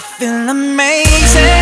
feel amazing.